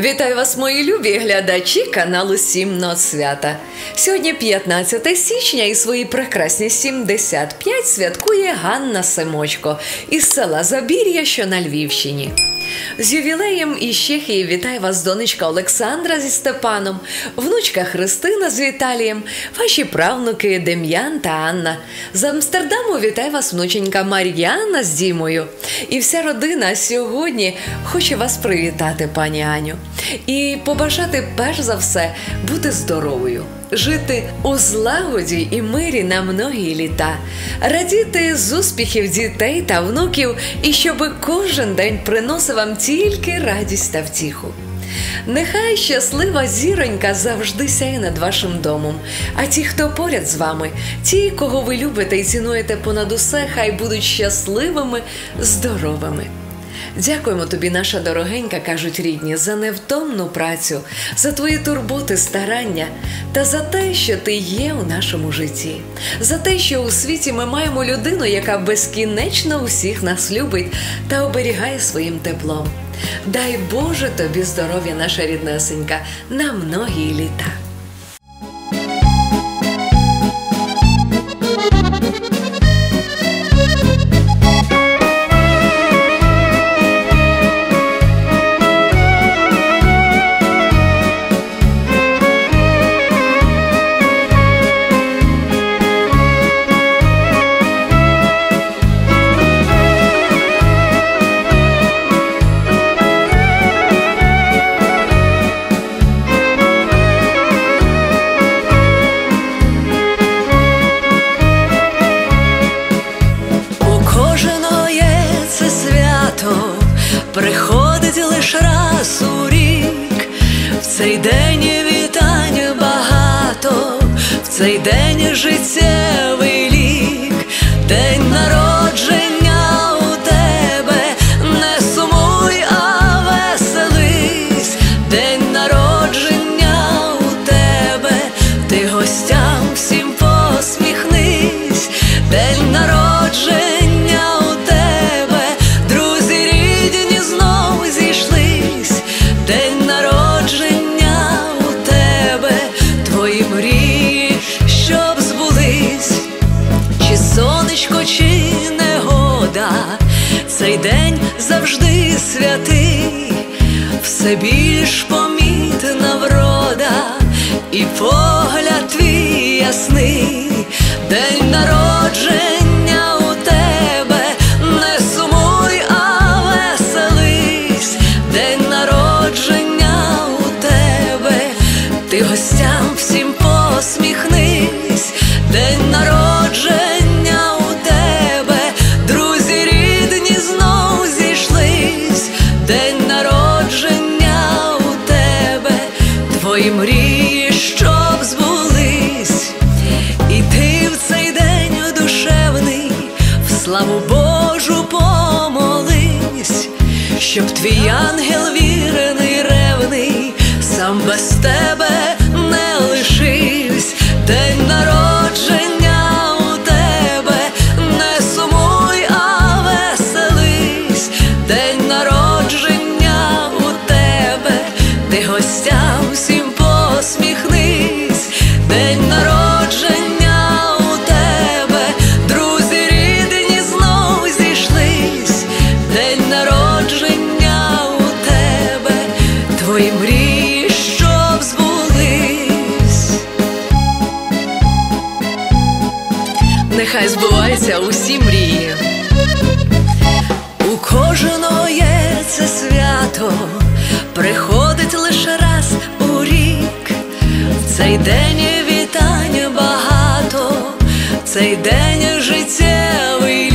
Вітаю вас, мої любі глядачі каналу Сімно свята. Сьогодні 15 січня і свої прекрасні 75 святкує Ганна Семочко із села Забір'я, що на Львівщині. З ювілеєм із Чехії вітає вас донечка Олександра зі Степаном, внучка Христина з Віталієм, ваші правнуки Дем'ян та Анна. З Амстердаму вітає вас внученька Мар'яна з Дімою. І вся родина сьогодні хоче вас привітати, пані Аню, і побажати перш за все бути здоровою жити у злагоді і мирі на многі літа, радіти з успіхів дітей та внуків, і щоби кожен день приносив вам тільки радість та втіху. Нехай щаслива зіронька завжди сяє над вашим домом. А ті, хто поряд з вами, ті, кого ви любите і цінуєте понад усе, хай будуть щасливими, здоровими. Дякуємо тобі, наша дорогенька, кажуть рідні, за невтомну працю, за твої турботи, старання та за те, що ти є у нашому житті, за те, що у світі ми маємо людину, яка безкінечно усіх нас любить та оберігає своїм теплом. Дай Боже тобі здоров'я, наша ріднесенька, на многі літа. Цей день вітань багато, в цей день життєвий лік, день народження у тебе, не сумуй, а веселись, день народження у тебе, ти гостям всім посміхнись, день народження твої мрії, щоб збулись, чи сонечко, чи негода, цей день завжди святий, все більш помітна врода, і погляд твій ясний, твої мрії, щоб збулись, і ти в цей день душевний, в славу Божу помолись, щоб твій ангел вірений, ревний, сам без тебе день народження у тебе, друзі рідні знов зійшлись, день народження у тебе, твої мрії, щоб збулись. Нехай збуваються усі мрії. У кожного є це свято, приходить лише раз у рік, в цей день цей день життєвий.